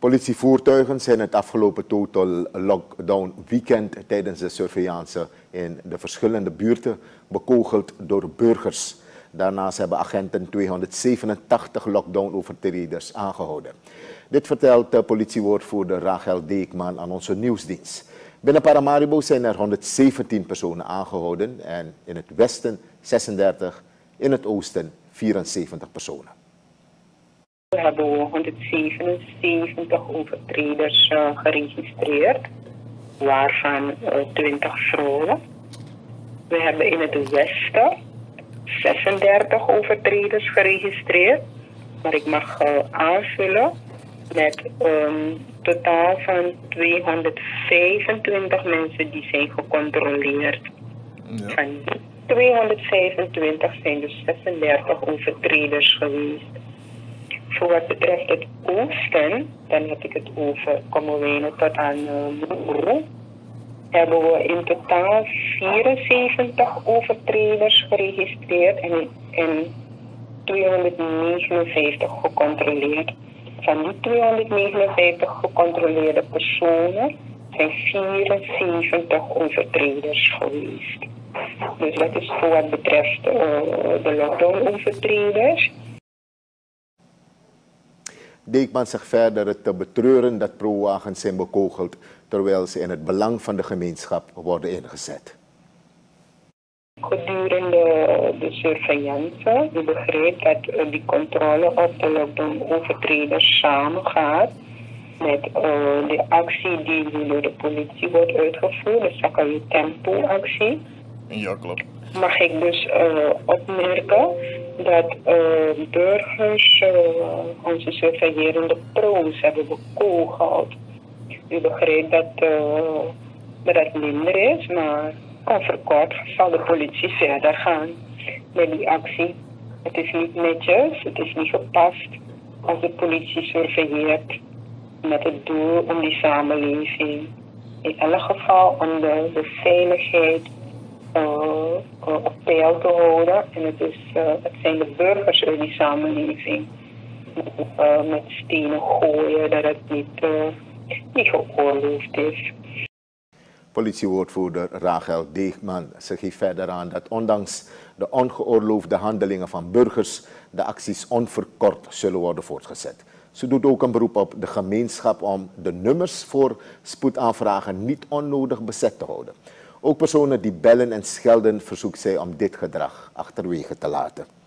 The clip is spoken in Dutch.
Politievoertuigen zijn het afgelopen total lockdown weekend tijdens de surveillance in de verschillende buurten bekogeld door burgers. Daarnaast hebben agenten 287 lockdown-overtreders aangehouden. Dit vertelt de politiewoordvoerder Rachel Deekman aan onze nieuwsdienst. Binnen Paramaribo zijn er 117 personen aangehouden en in het westen 36, in het oosten 74 personen. We hebben 177 overtreders uh, geregistreerd, waarvan uh, 20 vrouwen. We hebben in het westen 36 overtreders geregistreerd, maar ik mag uh, aanvullen met een totaal van 225 mensen die zijn gecontroleerd. Ja. Van 225 zijn dus 36 overtreders geweest. Voor wat betreft het oosten, dan heb ik het over Kommerwijnen tot aan uh, hebben we in totaal 74 overtreders geregistreerd en, en 259 gecontroleerd. Van die 259 gecontroleerde personen zijn 74 overtreders geweest. Dus dat is voor wat betreft uh, de lockdown-overtreders. Deekman zegt verder het te betreuren dat pro-wagens zijn bekogeld terwijl ze in het belang van de gemeenschap worden ingezet. Gedurende de surveillance, u begreep dat die controle op de lockdown-overtreders samengaat met uh, de actie die door de politie wordt uitgevoerd, de Sakali Tempo-actie. Ja, klopt. Mag ik dus uh, opmerken dat uh, burgers onze surveillerende pro's hebben bekogeld. U begrijpt dat, dat minder is, maar onverkort zal de politie verder gaan met die actie. Het is niet netjes, het is niet gepast als de politie surveilleert met het doel om die samenleving in elk geval om de, veiligheid op peil te houden. En het, is, uh, het zijn de burgers uit die samenleving. Uh, met stenen gooien, dat het niet, niet geoorloofd is. Politiewoordvoerder Rachel Deegman. Ze geeft verder aan dat ondanks de ongeoorloofde handelingen van burgers de acties onverkort zullen worden voortgezet. Ze doet ook een beroep op de gemeenschap om de nummers voor spoedaanvragen niet onnodig bezet te houden. Ook personen die bellen en schelden verzoekt zij om dit gedrag achterwege te laten.